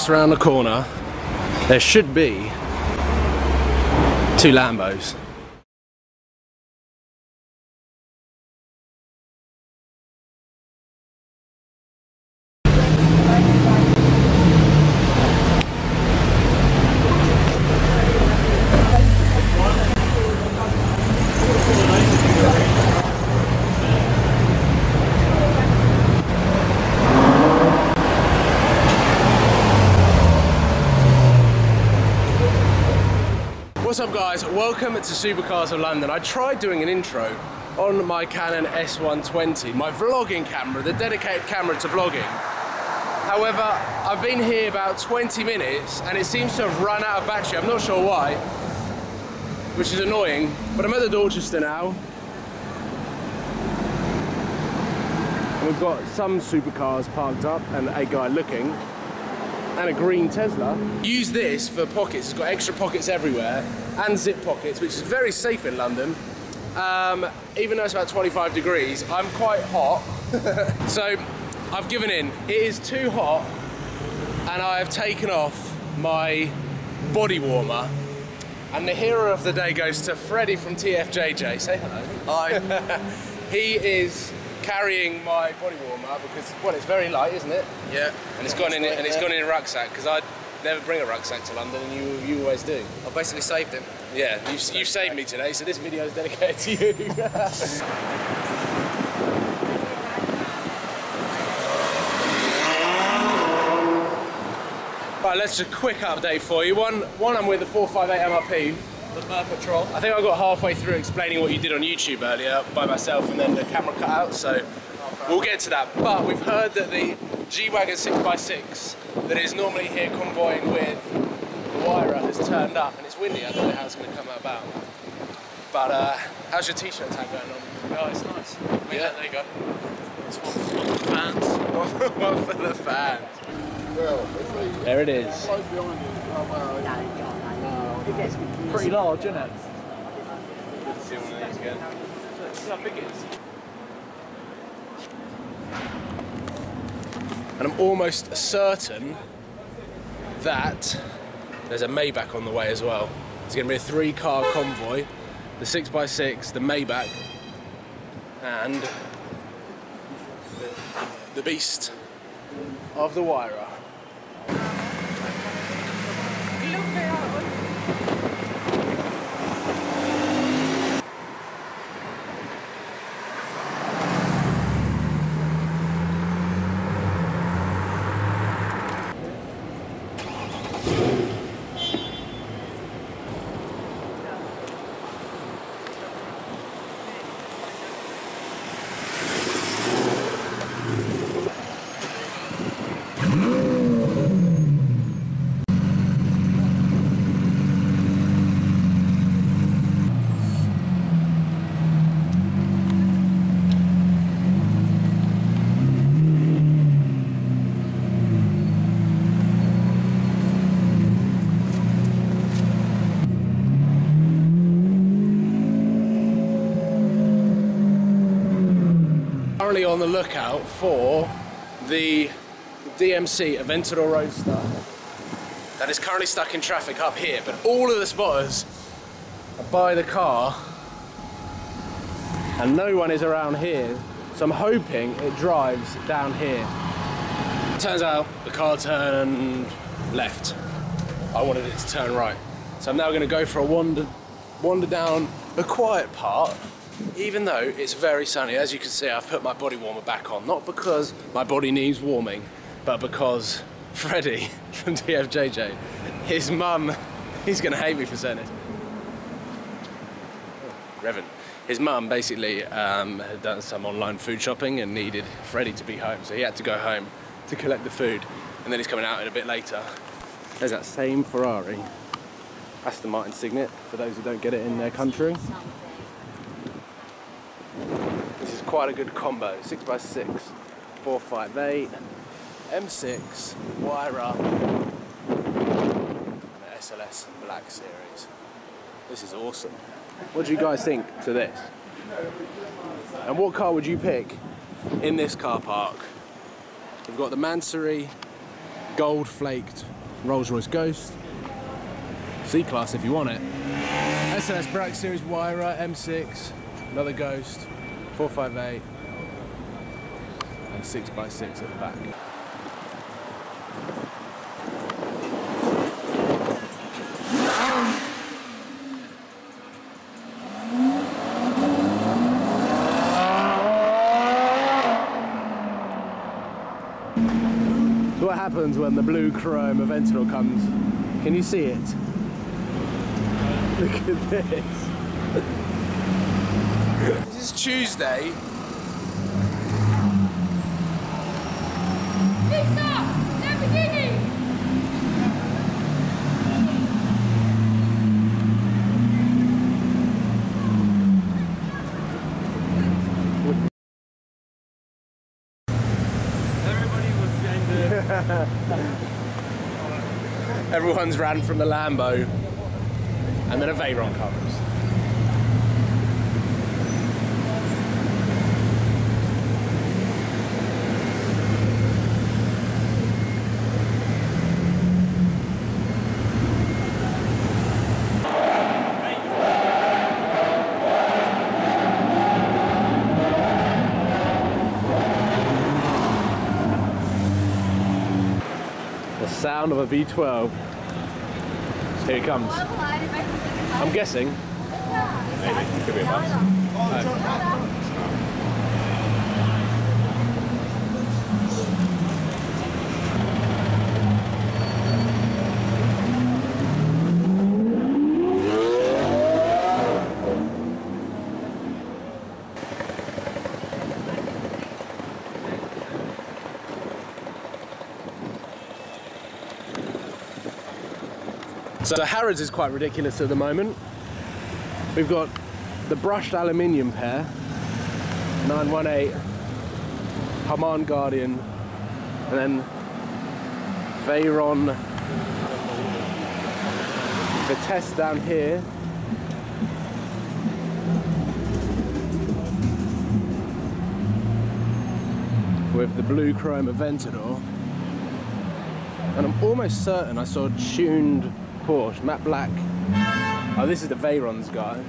Just around the corner, there should be two Lambos. What's up guys, welcome to Supercars of London. I tried doing an intro on my Canon S120, my vlogging camera, the dedicated camera to vlogging. However, I've been here about 20 minutes and it seems to have run out of battery. I'm not sure why, which is annoying, but I'm at the Dorchester now. And we've got some supercars parked up and a guy looking and a green Tesla. Use this for pockets, it's got extra pockets everywhere and zip pockets, which is very safe in London. Um, even though it's about 25 degrees, I'm quite hot. so I've given in. It is too hot and I have taken off my body warmer. And the hero of the day goes to Freddie from TFJJ. Say hello. Hi. He is carrying my body warmer because, well, it's very light, isn't it? yeah. And it's gone in and it's gone in a rucksack because I never bring a rucksack to London and you you always do. I basically saved him. Yeah, you've, you've saved me today, so this video is dedicated to you. right, let's just a quick update for you. One, one I'm with the 458 MRP. The Mer Patrol. I think I got halfway through explaining what you did on YouTube earlier by myself and then the camera cut out, so we'll get to that. But we've heard that the G-Wagon 6x6 that is normally here convoying with the Huayra has turned up and it's windy. I don't know how it's going to come about. But uh, how's your t-shirt tag going on? Oh, it's nice. Yeah. there you go. It's one for one for the fans. One for the fans. There it is. Pretty large, isn't it? Good to see one of these again. See how big it is. And I'm almost certain that there's a Maybach on the way as well. It's going to be a three car convoy the 6x6, the Maybach, and the beast of the Huayra. currently on the lookout for the DMC Aventador Roadster that is currently stuck in traffic up here, but all of the spotters are by the car and no one is around here, so I'm hoping it drives down here. Turns out the car turned left. I wanted it to turn right. So I'm now going to go for a wander, wander down the quiet part even though it's very sunny, as you can see, I've put my body warmer back on. Not because my body needs warming, but because Freddie from TFJJ, his mum, he's gonna hate me for saying it. Revan. His mum basically um, had done some online food shopping and needed Freddie to be home, so he had to go home to collect the food, and then he's coming out in a bit later. There's that same Ferrari, Aston Martin Cygnet, for those who don't get it in their country. Quite a good combo. 6x6, 458, M6, Huayra, and the SLS Black Series. This is awesome. What do you guys think to this? And what car would you pick in this car park? We've got the Mansory gold flaked Rolls Royce Ghost. C Class if you want it. SLS Black Series Huayra M6, another Ghost, 458, and 6x6 at the back. So what happens when the blue chrome Aventador comes? Can you see it? Look at this. This is Tuesday. Lisa! Lamborghini! Everyone's ran from the Lambo, and then a Veyron comes. The sound of a V12. Here it comes. I'm guessing. Could be a bus. So Harrods is quite ridiculous at the moment. We've got the brushed aluminium pair, 918, Hamann Guardian, and then Veyron. The test down here. With the blue chrome Aventador. And I'm almost certain I saw tuned Porsche, matte black. Oh, this is the Veyron's guy.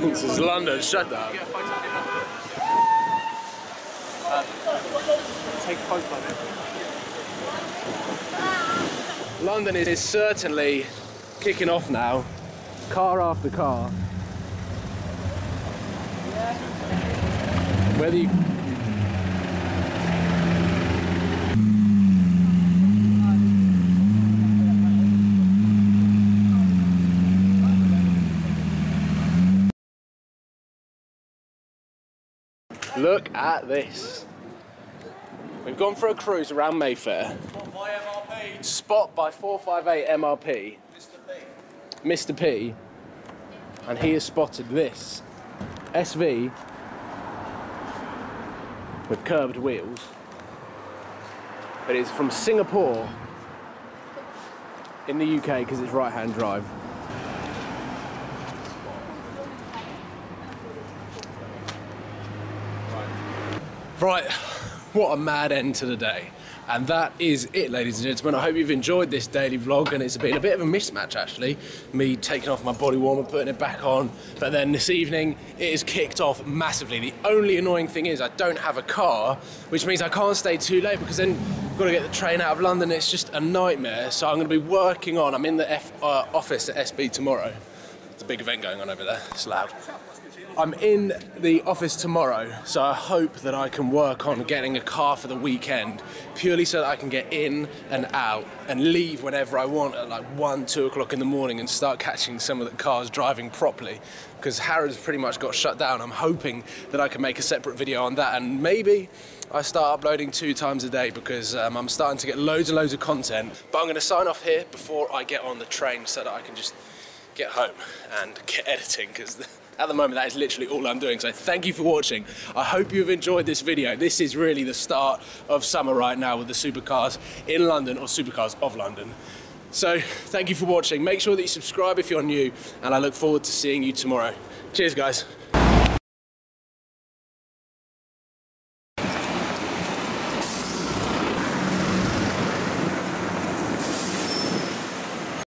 This is London, shut up. Take a photo of it. London is certainly kicking off now, car after car. Whether you Look at this. We've gone for a cruise around Mayfair. My MRP. Spot by 458 MRP, Mr. P. Mr. P, and he has spotted this SV with curved wheels. But it's from Singapore in the UK because it's right hand drive. Right, what a mad end to the day. And that is it, ladies and gentlemen. I hope you've enjoyed this daily vlog, and it's been a bit of a mismatch actually. Me taking off my body warmer, putting it back on, but then this evening it is kicked off massively. The only annoying thing is I don't have a car, which means I can't stay too late because then I've got to get the train out of London. It's just a nightmare. So I'm going to be working on. I'm in the F, uh, office at SB tomorrow. It's a big event going on over there. It's loud. I'm in the office tomorrow, so I hope that I can work on getting a car for the weekend, purely so that I can get in and out and leave whenever I want at like one, two o'clock in the morning and start catching some of the cars driving properly. Because Harrods pretty much got shut down. I'm hoping that I can make a separate video on that and maybe I start uploading two times a day because um, I'm starting to get loads and loads of content. But I'm going to sign off here before I get on the train so that I can just get home and get editing because at the moment that is literally all I'm doing. So thank you for watching. I hope you've enjoyed this video. This is really the start of summer right now with the supercars in London or supercars of London. So thank you for watching. Make sure that you subscribe if you're new and I look forward to seeing you tomorrow. Cheers guys.